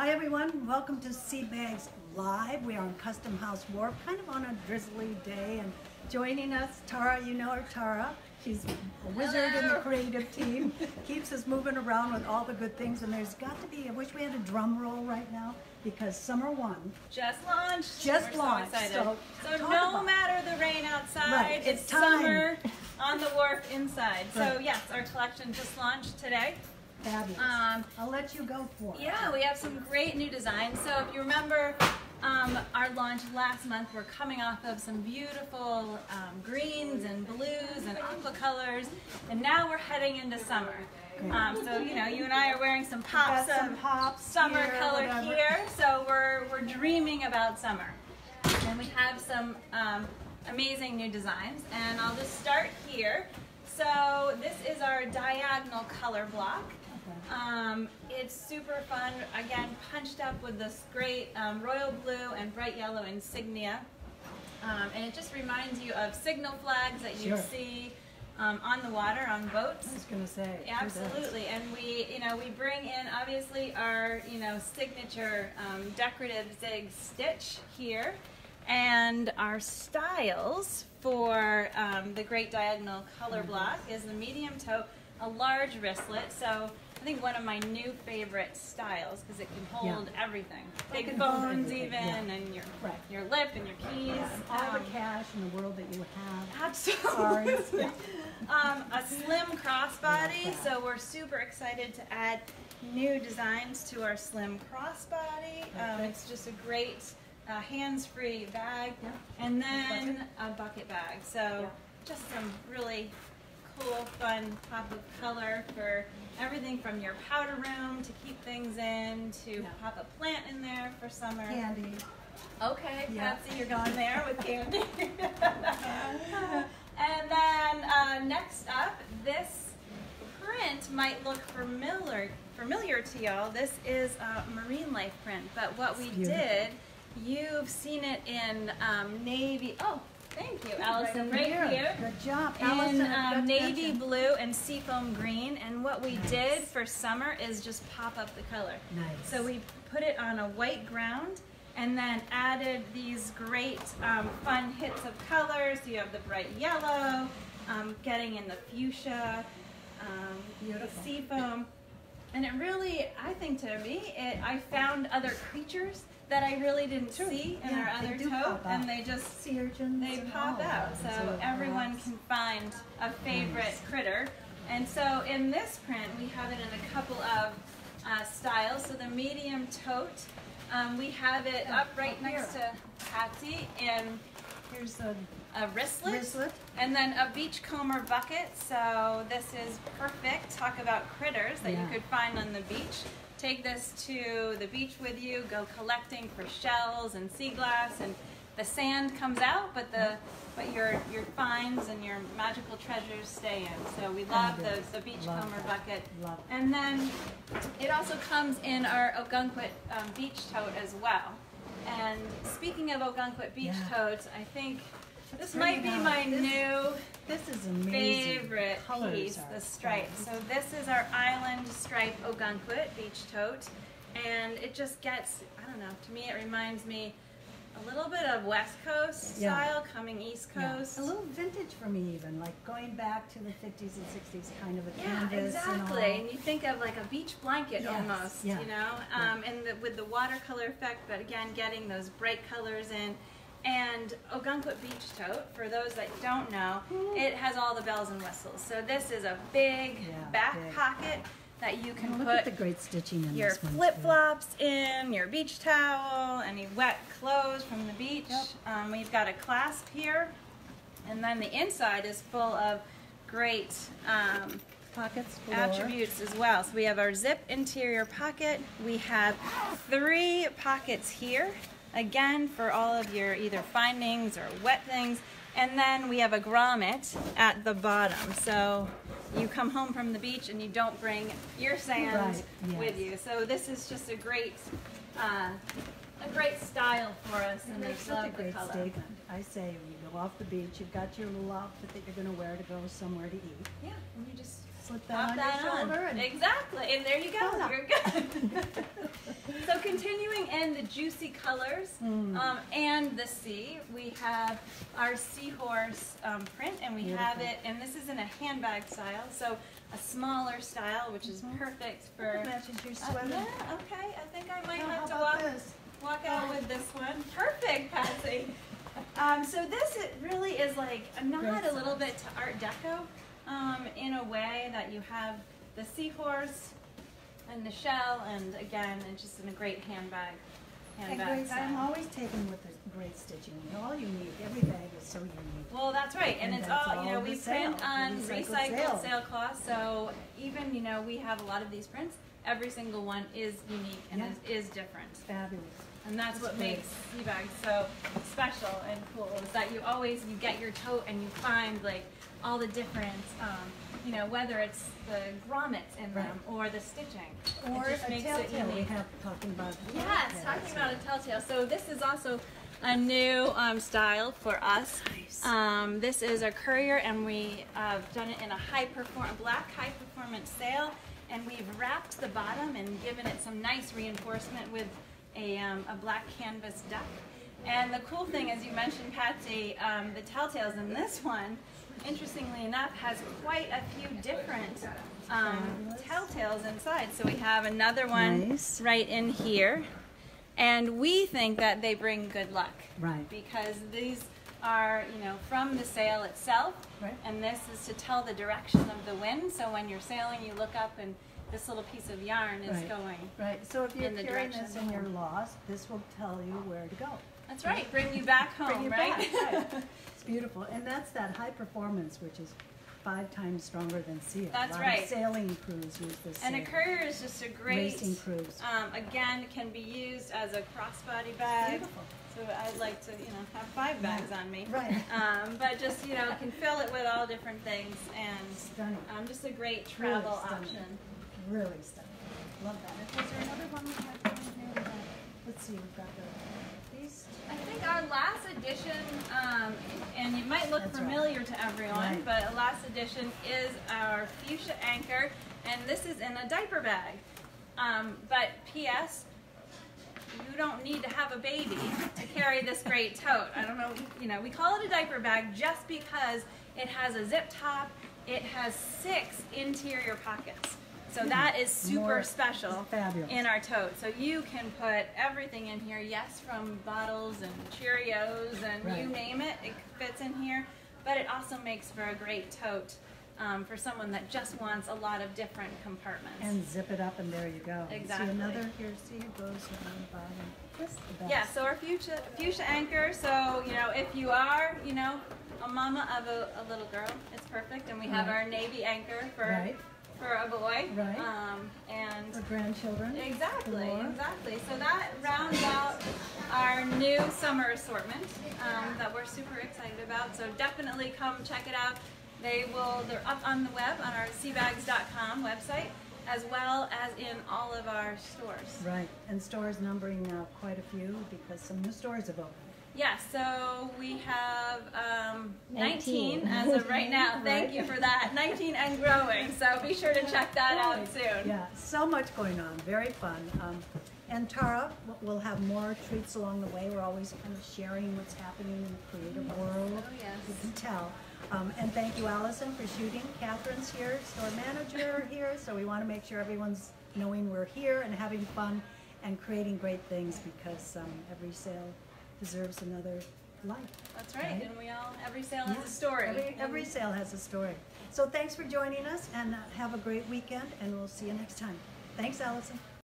Hi everyone, welcome to Sea Bags Live. We are on Custom House Wharf, kind of on a drizzly day, and joining us, Tara, you know her, Tara. She's a wizard in the creative team, keeps us moving around with all the good things, and there's got to be, I wish we had a drum roll right now, because summer one, Just launched. Just We're launched, So, so So no matter the rain outside, Right, it's, it's summer on the wharf inside. So yes, our collection just launched today. Fabulous. Um, I'll let you go for it. Yeah, we have some great new designs. So if you remember um, our launch last month, we're coming off of some beautiful um, greens and blues and aqua colors, and now we're heading into summer. Um, so you know, you and I are wearing some pops Got some of summer here, color whatever. here. So we're we're dreaming about summer, and we have some um, amazing new designs. And I'll just start here. So this is our diagonal color block. Um, it's super fun. Again, punched up with this great um, royal blue and bright yellow insignia. Um, and it just reminds you of signal flags that you Sure. see um, on the water on boats. I was gonna say. it sure does. Absolutely, and we, you know, we bring in obviously our, you know, signature um, decorative zig stitch here, and our styles for um, the Great Diagonal Color Block is the medium tote, a large wristlet. So I think one of my new favorite styles because it can hold everything, big can hold phones everything, even, yeah. and your Right. your lip and your keys. Yeah, and all Um, the cash in the world that you have. Absolutely. Um, a slim crossbody, so we're super excited to add new designs to our slim crossbody. Um, it's just a great uh, hands-free bag, Yeah. and then a bucket bag. So Yeah. just some really cool, fun pop of color for everything from your powder room to keep things in to Yeah. pop a plant in there for summer. Candy. Okay, Yeah. Patsy, you're going there with candy. and then uh, next up, this print might look familiar familiar to y'all. This is a marine life print, but what we beautiful. did, you've seen it in um, navy. Oh, thank you, Allison. Right, here. Good job, In Allison. Um, navy mention. blue and seafoam green, and what we Nice. did for summer is just pop up the color. Nice. So we put it on a white ground and then added these great um, fun hits of colors. You have the bright yellow, um, getting in the fuchsia, um, the Beautiful. seafoam. And it really, I think to me, it, I found other creatures that I really didn't True. see in Yeah, our other do tote, and they just sea urchins. they pop out, that. so everyone can find a favorite Nice. critter. And so in this print, we have it in a couple of uh, styles. So the medium tote, um, we have it Yeah, up right up next to Patsy and Here's a a wristlet, wristlet. and then a beachcomber bucket. So this is perfect. Talk about critters that Yeah. you could find on the beach. Take this to the beach with you. Go collecting for shells and sea glass, and the sand comes out, but the but your your finds and your magical treasures stay in. So we love the the beachcomber bucket. Love. And then it also comes in our Ogunquit um, beach tote as well. And speaking of Ogunquit beach Yeah. totes, I think this might be out. my This- new This is amazing. favorite Colors piece, the stripe. So this is our Island Stripe Ogunquit beach tote. And it just gets, I don't know, to me it reminds me a little bit of West Coast Yeah. style coming East Yeah. Coast. A little vintage for me even, like going back to the 50s and 60s kind of a Yeah, canvas and exactly. all. And you think of like a beach blanket Yes, almost, yeah, you know, yeah. um, and the, with the watercolor effect, but again, getting those bright colors in. And Ogunquit Beach Tote, for those that don't know, it has all the bells and whistles. So this is a big Yeah, back big. pocket that you can Oh, look at put the great stitching in your this one. too. flip flops in, your beach towel, any wet clothes from the beach. Yep. Um, we've got a clasp here, and then the inside is full of great um, Pockets galore. attributes as well. So we have our zip interior pocket. We have three pockets here, again for all of your either findings or wet things. And then we have a grommet at the bottom. So you come home from the beach and you don't bring your sand Right, yes. with you. So this is just a great, uh, a great style for us, and And I it's such a love the great color. statement. I say go off the beach, you've got your little outfit that you're going to wear to go somewhere to eat. Yeah, and you just Slip that on that your on. shoulder and Exactly, and there you go. Voila. You're good. so continue. the juicy colors Mm. um, and the sea. We have our seahorse um, print, and we have it. And this is in a handbag style, so a smaller style, which is Mhm. perfect for. Matches your Uh, sweater. yeah, okay. I think I might Oh, have to walk this? walk out with this one. Perfect, Patsy. Um, so this it really is like a nod a little bit to Art Deco, um, in a way that you have the seahorse and the shell, and again, it's just in a great handbag. And Handbag Grace, I'm always taken with the great stitching. They're all unique. Every bag is so unique. Well, that's right, and, And it's that's all you know. We print sale, on recycled recycled sailcloth, so even you know we have a lot of these prints. Every single one is unique and Yeah. is, is different. Fabulous. And that's, That's what great. makes sea bags so special and cool is that you always you get your tote and you find like all the different um, you know whether it's the grommets in them or the stitching Or it a makes it telltale we have talking about. Yes, Yeah, talking about a telltale. So this is also a new um, style for us. Nice. Um, this is a courier, and we have done it in a high perform black high performance sail, and we've wrapped the bottom and given it some nice reinforcement with a, um, a black canvas duck. And the cool thing, as you mentioned, Patsy, um, the telltales in this one, interestingly enough, has quite a few different um, telltales inside. So we have another one Nice. right in here. And we think that they bring good luck Right. because these are, you know, from the sail itself. Right. And this is to tell the direction of the wind. So when you're sailing, you look up and this little piece of yarn is Right. going. Right. So if you're in the carrying this and you're lost, this will tell you where to go. That's right. Bring you back home, Bring you right? back, right. It's beautiful, and that's that high performance, which is five times stronger than seal. That's right. Sailing crews use this. And a courier is just a great, Racing crews. um, again, can be used as a crossbody bag. Beautiful. So I'd like to, you know, have five bags on me. Right. Um, but just, you know, can fill it with all different things and Stunning. um, just a great travel stunning. option. Really stunning. Love that. Was there another one we had down here? We had- We've got the these. I think our last edition, um, and it might look That's right. familiar to everyone, Right. but last edition is our fuchsia anchor, and this is in a diaper bag. Um, but P.S. You don't need to have a baby to carry this great tote. I don't know, you know, we call it a diaper bag just because it has a zip top. It has six interior pockets. So that is super special fabulous. in our tote. So you can put everything in here. Yes, from bottles and Cheerios and you name it, it fits in here. But it also makes for a great tote um, for someone that just wants a lot of different compartments. And zip it up, and there you go. Exactly. See another here. See it goes on the bottom. Just the best. yeah, so our fuchsia, fuchsia anchor. So you know, if you are, you know, a mama of a, a little girl, it's perfect. And we have Right. our navy anchor for Right. For a boy. Right. Um, and For grandchildren. Exactly, exactly. So that rounds out our new summer assortment um, that we're super excited about. So definitely come check it out. They will, they're up on the web on our seabags.com website as well as in all of our stores. Right, and stores numbering now quite a few because some new stores have opened. Yeah, so we have um, 19, 19. as of right now. Thank you for that. 19 and growing. So be sure to check that out soon. Yeah, so much going on, very fun. Um, and Tara, we'll have more treats along the way. We're always kind of sharing what's happening in the creative world. Oh, yes. You can tell. Um, and thank you, Allison, for shooting. Catherine's here, store manager here, so we want to make sure everyone's knowing we're here and having fun and creating great things because um, every sail deserves another life. That's right. Right. And we all, every sail has a story. Every, every sail has a story. So thanks for joining us and uh, have a great weekend and we'll see you next time. Thanks, Allison.